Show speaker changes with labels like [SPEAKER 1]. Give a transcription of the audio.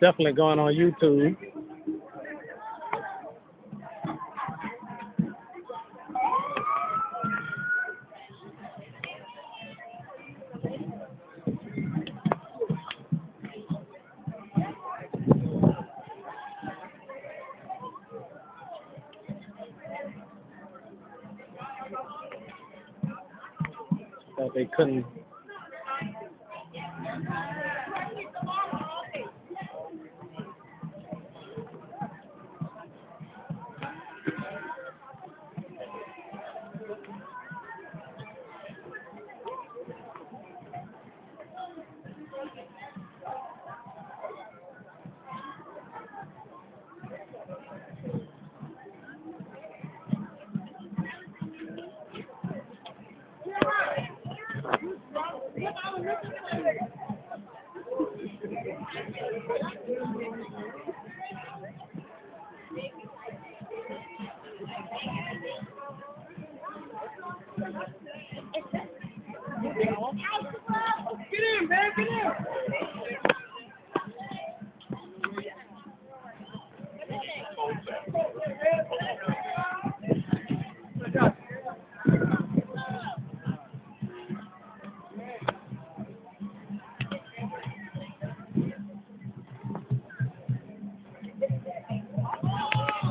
[SPEAKER 1] definitely going on YouTube. Thought they couldn't Get in, man, get in!